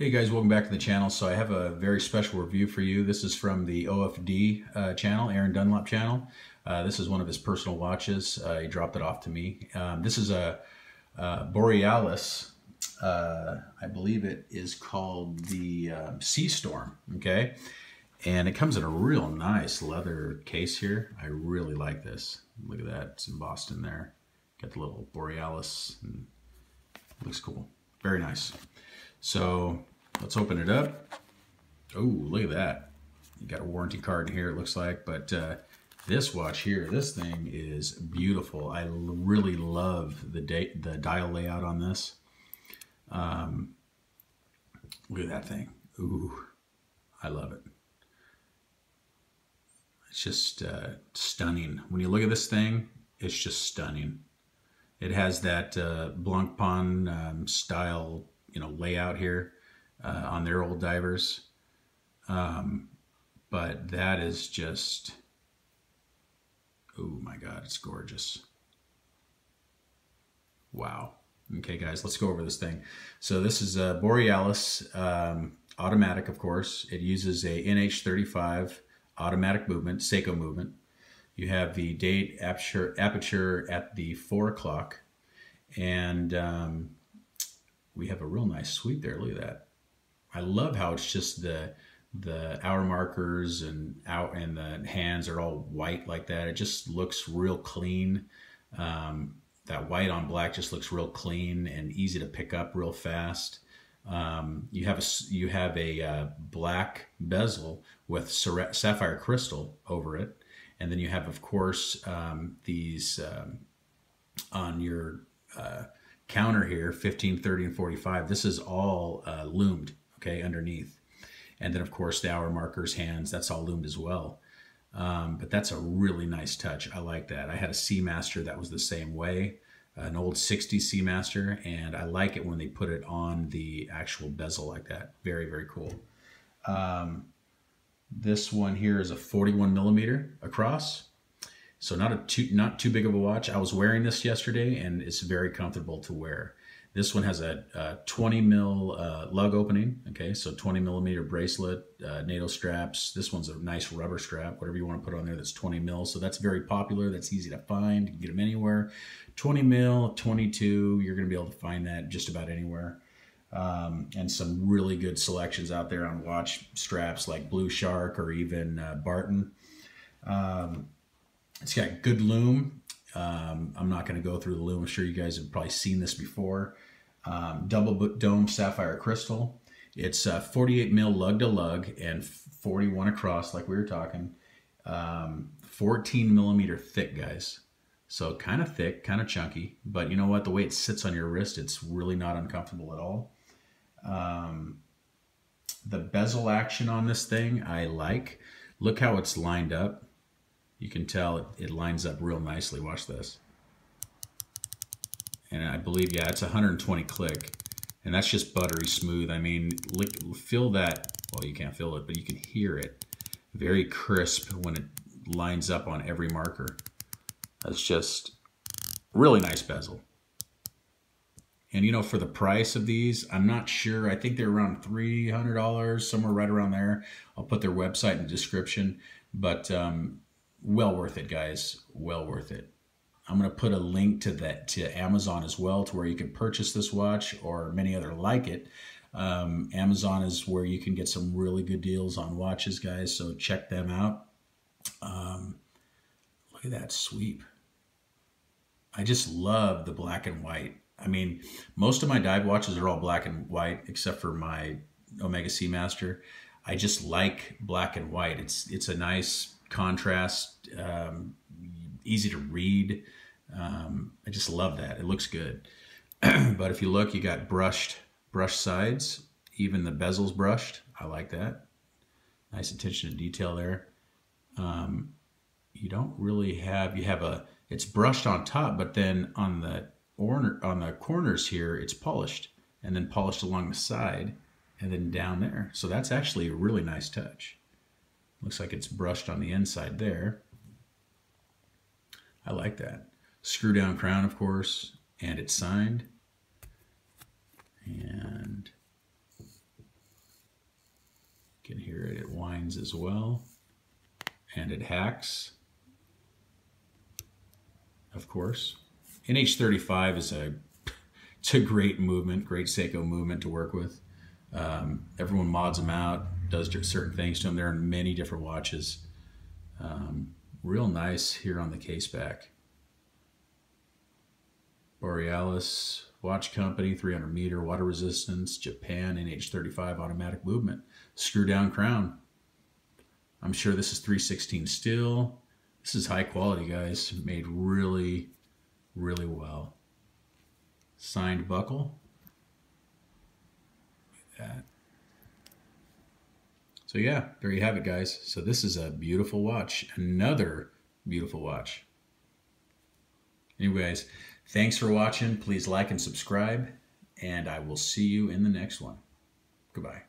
Hey guys, welcome back to the channel. So I have a very special review for you. This is from the OFD uh, channel, Aaron Dunlop channel. Uh, this is one of his personal watches. Uh, he dropped it off to me. Um, this is a, a Borealis. Uh, I believe it is called the um, Sea Storm. Okay, and it comes in a real nice leather case here. I really like this. Look at that. It's embossed in there. Got the little Borealis. Looks cool. Very nice. So let's open it up. Oh, look at that. You got a warranty card in here, it looks like. But uh, this watch here, this thing is beautiful. I really love the, the dial layout on this. Um, look at that thing. Ooh, I love it. It's just uh, stunning. When you look at this thing, it's just stunning. It has that uh, Blancpain um, style, you know, layout here uh, on their old divers. Um, but that is just, oh my God, it's gorgeous. Wow. Okay, guys, let's go over this thing. So this is a Borealis um, automatic, of course. It uses a NH35 automatic movement, Seiko movement. You have the date aperture, aperture at the four o'clock, and um, we have a real nice sweep there. Look at that. I love how it's just the the hour markers and out and the hands are all white like that. It just looks real clean. Um, that white on black just looks real clean and easy to pick up real fast. Um, you have a you have a uh, black bezel with sapphire crystal over it, and then you have, of course, um, these um, on your uh, counter here, 15, 30, and 45. This is all uh, loomed okay, underneath. And then, of course, the hour markers, hands, that's all loomed as well. Um, but that's a really nice touch. I like that. I had a Seamaster that was the same way, an old 60 Seamaster, and I like it when they put it on the actual bezel like that. Very, very cool. Um, this one here is a 41 millimeter across. So not a too not too big of a watch. I was wearing this yesterday and it's very comfortable to wear. This one has a, a 20 mil uh, lug opening. Okay, so 20 millimeter bracelet, uh, NATO straps. This one's a nice rubber strap, whatever you want to put on there. That's 20 mil. So that's very popular. That's easy to find. You can get them anywhere. 20 mil, 22. You're going to be able to find that just about anywhere. Um, and some really good selections out there on watch straps like BluShark or even uh, Barton. Um, it's got good lume. Um, I'm not going to go through the lume. I'm sure you guys have probably seen this before. Um, double dome sapphire crystal. It's uh, 48 mil lug to lug and 41 across, like we were talking. Um, 14 millimeter thick, guys. So kind of thick, kind of chunky. But you know what? The way it sits on your wrist, it's really not uncomfortable at all. Um, the bezel action on this thing, I like. Look how it's lined up. You can tell it, it lines up real nicely. Watch this. And I believe, yeah, it's 120 click. And that's just buttery smooth. I mean, lick, feel that, well, you can't feel it, but you can hear it. Very crisp when it lines up on every marker. That's just really nice bezel. And you know, for the price of these, I'm not sure. I think they're around $300, somewhere right around there. I'll put their website in the description. But um, well worth it, guys. Well worth it. I'm going to put a link to that to Amazon as well, to where you can purchase this watch or many other like it. Um, Amazon is where you can get some really good deals on watches, guys. So check them out. Um, look at that sweep. I just love the black and white. I mean, most of my dive watches are all black and white, except for my Omega Seamaster. I just like black and white. It's it's a nice contrast, um, easy to read. Um, I just love that. It looks good. but if you look, you got brushed brush sides. Even the bezel's brushed. I like that. Nice attention to detail there. Um, you don't really have, you have a, it's brushed on top, but then on the orner, on the corners here, it's polished and then polished along the side and then down there. So that's actually a really nice touch. Looks like it's brushed on the inside there. I like that. Screw down crown, of course, and it's signed. And lines as well. And it hacks, of course. NH35 is a, it's a great movement, great Seiko movement to work with. Um, everyone mods them out, does certain things to them. They're in many different watches. Um, real nice here on the case back. Borealis watch company, 300 meter water resistance, Japan NH35 automatic movement, screw down crown. I'm sure this is 316 steel. This is high quality, guys. Made really, really well. Signed buckle. that. So yeah, there you have it, guys. So this is a beautiful watch. Another beautiful watch. Anyways, thanks for watching. Please like and subscribe, and I will see you in the next one. Goodbye.